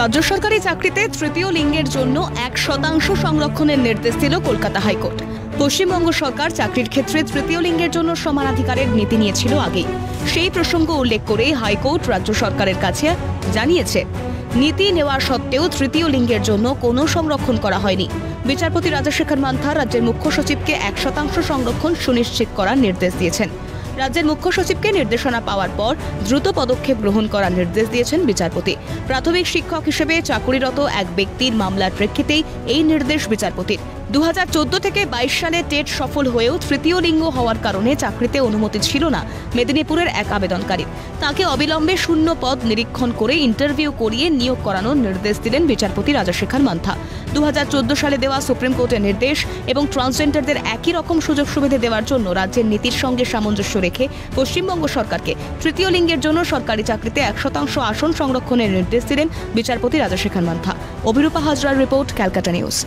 রাজ্য সরকারি চাকরিতে তৃতীয় লিঙ্গের জন্য এক শতাংশ সংরক্ষণের নির্দেশ দিল কলকাতা হাইকোর্ট। পশ্চিমবঙ্গ সরকার চাকরির ক্ষেত্রে তৃতীয় লিঙ্গের জন্য সমানাধিকারের নীতি নিয়েছিল আগেই। সেই প্রসঙ্গ উল্লেখ করে হাইকোর্ট রাজ্য সরকারের কাছে জানিয়েছে, নীতি নেওয়া সত্ত্বেও তৃতীয় লিঙ্গের জন্য কোনো সংরক্ষণ করা হয়নি। বিচারপতি রাজশেখর মান্থা রাজ্যের মুখ্য সচিবকে এক শতাংশ সংরক্ষণ সুনিশ্চিত করার নির্দেশ দিয়েছেন। রাজ্যের মুখ্য সচিবকে নির্দেশনা পাওয়ার পর দ্রুত পদক্ষেপ গ্রহণ করার নির্দেশ দিয়েছেন বিচারপতি। প্রাথমিক শিক্ষক হিসেবে চাকুরিরত এক ব্যক্তির মামলার প্রেক্ষিতেই এই নির্দেশ বিচারপতির। দু হাজার চোদ্দ থেকে বাইশ সালে টেট সফল হয়েও তৃতীয় লিঙ্গ হওয়ার কারণে চাকরিতে অনুমতি ছিল না মেদিনীপুরের এক আবেদনকারী। তাকে অবিলম্বে শূন্য পদ নিরীক্ষণ করে ইন্টারভিউ করিয়ে নিয়োগ করানোর নির্দেশ দিলেন বিচারপতি রাজশেখর মান্থা। দু হাজার চোদ্দ সালে দেওয়া সুপ্রিম কোর্টের নির্দেশ এবং ট্রান্সজেন্ডারদের একই রকম সুযোগ সুবিধা দেওয়ার জন্য রাজ্যের নীতির সঙ্গে সামঞ্জস্য রেখে পশ্চিমবঙ্গ সরকারকে তৃতীয় লিঙ্গের জন্য সরকারি চাকরিতে এক শতাংশ আসন সংরক্ষণের নির্দেশ দিলেন বিচারপতি রাজশেখর মান্থা। অভিরূপা হাজরার রিপোর্ট, ক্যালকাটা নিউজ।